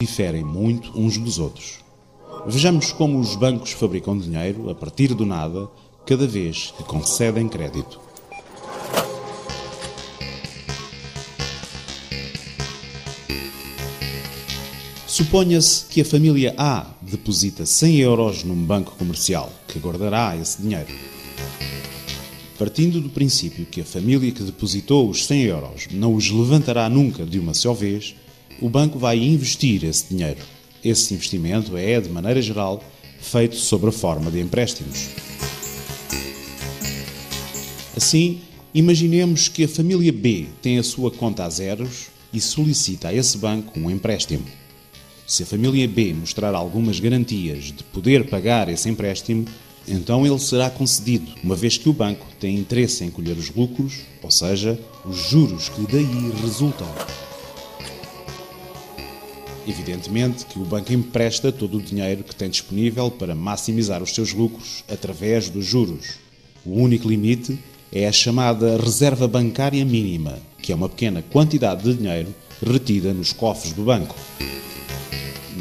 diferem muito uns dos outros. Vejamos como os bancos fabricam dinheiro a partir do nada cada vez que concedem crédito. Suponha-se que a família A deposita 100 euros num banco comercial, que guardará esse dinheiro. Partindo do princípio que a família que depositou os 100 euros não os levantará nunca de uma só vez, o banco vai investir esse dinheiro. Esse investimento é, de maneira geral, feito sob a forma de empréstimos. Assim, imaginemos que a família B tem a sua conta a zeros e solicita a esse banco um empréstimo. Se a família B mostrar algumas garantias de poder pagar esse empréstimo, então ele será concedido, uma vez que o banco tem interesse em colher os lucros, ou seja, os juros que daí resultam. Evidentemente que o banco empresta todo o dinheiro que tem disponível para maximizar os seus lucros através dos juros. O único limite é a chamada reserva bancária mínima, que é uma pequena quantidade de dinheiro retida nos cofres do banco.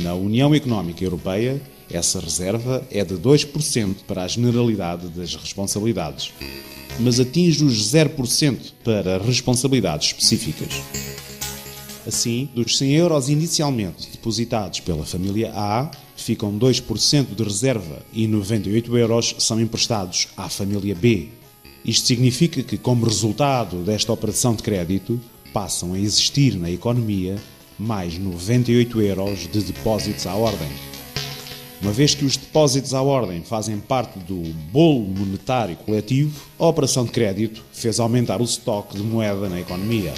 Na União Económica Europeia, essa reserva é de 2% para a generalidade das responsabilidades, mas atinge os 0% para responsabilidades específicas. Assim, dos 100 euros inicialmente depositados pela família A, ficam 2% de reserva e 98 euros são emprestados à família B. Isto significa que, como resultado desta operação de crédito, passam a existir na economia mais 98 euros de depósitos à ordem. Uma vez que os depósitos à ordem fazem parte do bolo monetário coletivo, a operação de crédito fez aumentar o estoque de moeda na economia.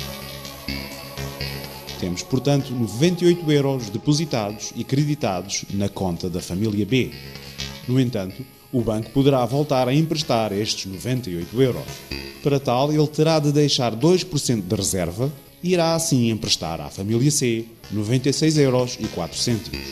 Temos, portanto, 98 euros depositados e creditados na conta da família B. No entanto, o banco poderá voltar a emprestar estes 98 euros. Para tal, ele terá de deixar 2% de reserva irá assim emprestar à família C 96 euros e 4 cêntimos.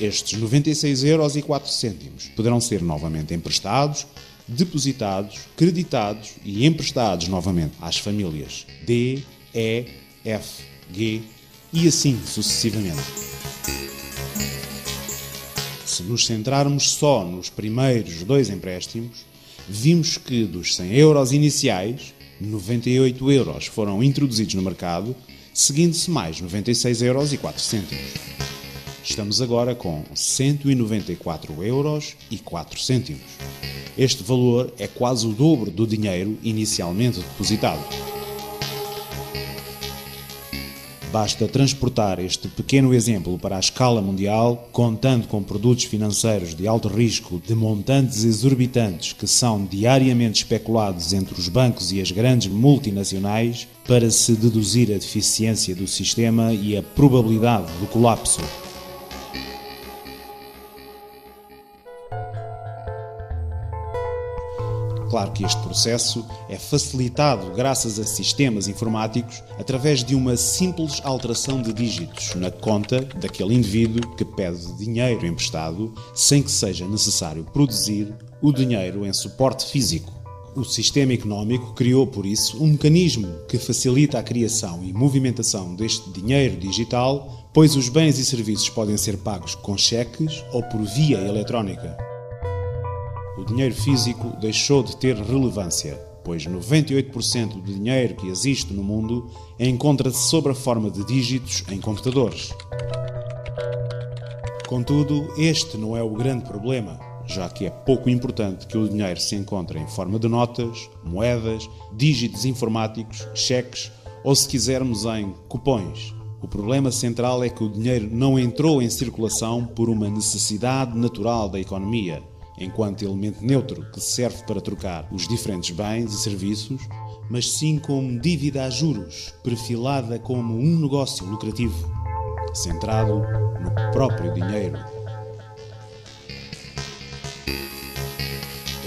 Estes 96 euros e 4 cêntimos poderão ser novamente emprestados, depositados, creditados e emprestados novamente às famílias D, E, F, G e assim sucessivamente. Se nos centrarmos só nos primeiros dois empréstimos, vimos que dos 100 euros iniciais, 98 euros foram introduzidos no mercado, seguindo-se mais 96 euros e 4 cêntimos. Estamos agora com 194 euros e 4 cêntimos. Este valor é quase o dobro do dinheiro inicialmente depositado. Basta transportar este pequeno exemplo para a escala mundial, contando com produtos financeiros de alto risco de montantes exorbitantes que são diariamente especulados entre os bancos e as grandes multinacionais, para se deduzir a deficiência do sistema e a probabilidade do colapso. Claro que este processo é facilitado graças a sistemas informáticos através de uma simples alteração de dígitos na conta daquele indivíduo que pede dinheiro emprestado sem que seja necessário produzir o dinheiro em suporte físico. O sistema económico criou, por isso, um mecanismo que facilita a criação e movimentação deste dinheiro digital, pois os bens e serviços podem ser pagos com cheques ou por via eletrónica o dinheiro físico deixou de ter relevância, pois 98% do dinheiro que existe no mundo encontra-se sob a forma de dígitos em computadores. Contudo, este não é o grande problema, já que é pouco importante que o dinheiro se encontre em forma de notas, moedas, dígitos informáticos, cheques ou, se quisermos, em cupões. O problema central é que o dinheiro não entrou em circulação por uma necessidade natural da economia enquanto elemento neutro que serve para trocar os diferentes bens e serviços, mas sim como dívida a juros, perfilada como um negócio lucrativo, centrado no próprio dinheiro.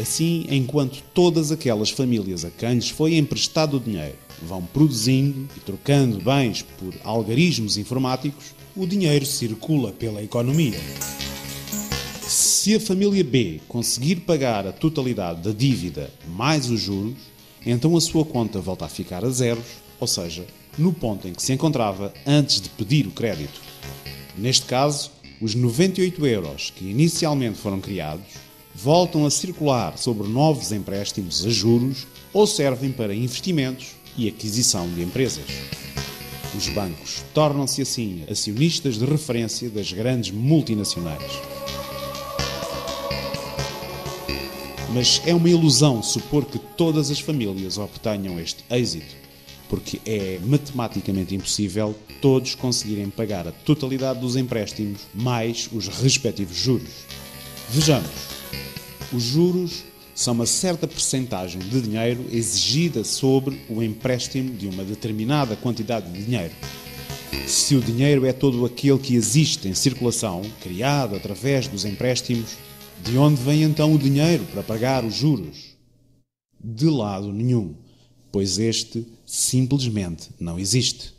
Assim, enquanto todas aquelas famílias a quem lhes foi emprestado o dinheiro vão produzindo e trocando bens por algarismos informáticos, o dinheiro circula pela economia. Se a família B conseguir pagar a totalidade da dívida mais os juros, então a sua conta volta a ficar a zeros, ou seja, no ponto em que se encontrava antes de pedir o crédito. Neste caso, os 98 euros que inicialmente foram criados voltam a circular sobre novos empréstimos a juros ou servem para investimentos e aquisição de empresas. Os bancos tornam-se assim acionistas de referência das grandes multinacionais. Mas é uma ilusão supor que todas as famílias obtenham este êxito, porque é matematicamente impossível todos conseguirem pagar a totalidade dos empréstimos mais os respectivos juros. Vejamos, os juros são uma certa percentagem de dinheiro exigida sobre o empréstimo de uma determinada quantidade de dinheiro. Se o dinheiro é todo aquele que existe em circulação, criado através dos empréstimos, de onde vem então o dinheiro para pagar os juros? De lado nenhum, pois este simplesmente não existe.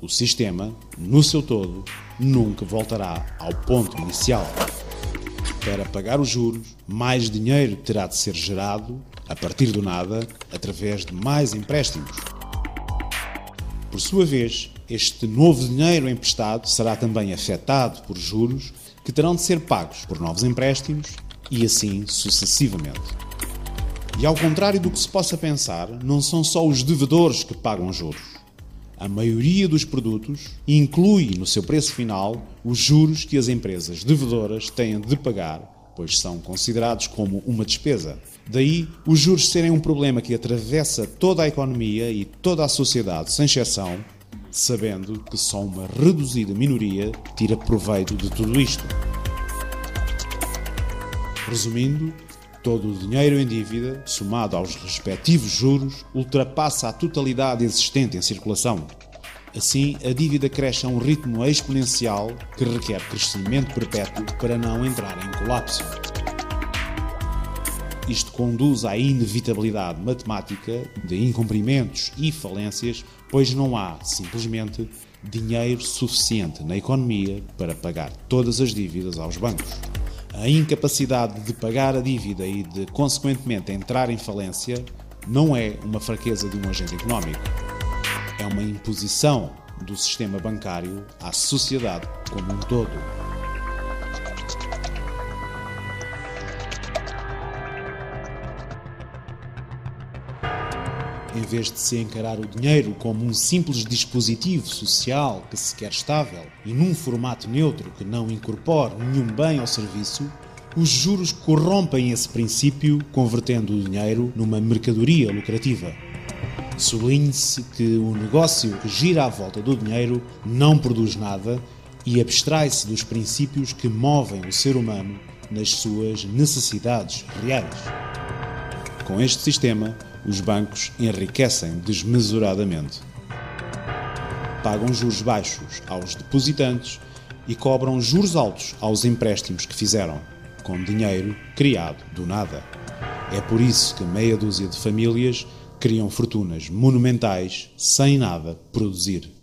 O sistema, no seu todo, nunca voltará ao ponto inicial. Para pagar os juros, mais dinheiro terá de ser gerado, a partir do nada, através de mais empréstimos. Por sua vez, este novo dinheiro emprestado será também afetado por juros que terão de ser pagos por novos empréstimos e assim sucessivamente. E ao contrário do que se possa pensar, não são só os devedores que pagam juros. A maioria dos produtos inclui no seu preço final os juros que as empresas devedoras têm de pagar, pois são considerados como uma despesa. Daí os juros serem um problema que atravessa toda a economia e toda a sociedade, sem exceção, sabendo que só uma reduzida minoria tira proveito de tudo isto. Resumindo, todo o dinheiro em dívida, somado aos respectivos juros, ultrapassa a totalidade existente em circulação. Assim, a dívida cresce a um ritmo exponencial que requer crescimento perpétuo para não entrar em colapso. Isto conduz à inevitabilidade matemática de incumprimentos e falências, pois não há, simplesmente, dinheiro suficiente na economia para pagar todas as dívidas aos bancos. A incapacidade de pagar a dívida e de, consequentemente, entrar em falência não é uma fraqueza de um agente económico. É uma imposição do sistema bancário à sociedade como um todo. Em vez de se encarar o dinheiro como um simples dispositivo social que se quer estável e num formato neutro que não incorpore nenhum bem ou serviço, os juros corrompem esse princípio, convertendo o dinheiro numa mercadoria lucrativa. Sublinhe-se que o negócio que gira à volta do dinheiro não produz nada e abstrai-se dos princípios que movem o ser humano nas suas necessidades reais. Com este sistema, os bancos enriquecem desmesuradamente. Pagam juros baixos aos depositantes e cobram juros altos aos empréstimos que fizeram, com dinheiro criado do nada. É por isso que meia dúzia de famílias criam fortunas monumentais sem nada produzir.